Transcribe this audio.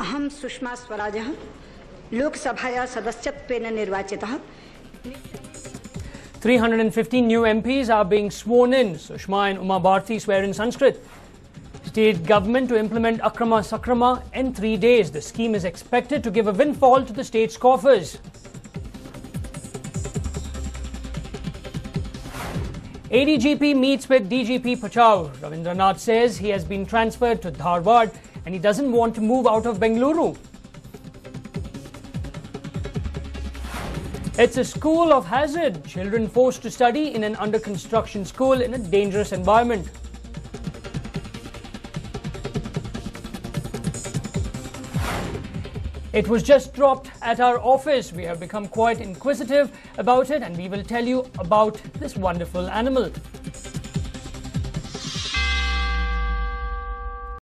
अहं Sushma स्वराजः लोकसभाया सदस्यत्वेन निर्वाचितः 315 new MPs are being sworn in. Sushma and Uma Bharti swear in Sanskrit. State government to implement Akrama Sakrama in three days. The scheme is expected to give a windfall to the state's coffers. ADGP meets with DGP Pachau. Ravindranath says he has been transferred to Dharwad and he doesn't want to move out of Bengaluru. It's a school of hazard. Children forced to study in an under construction school in a dangerous environment. It was just dropped at our office. We have become quite inquisitive about it and we will tell you about this wonderful animal.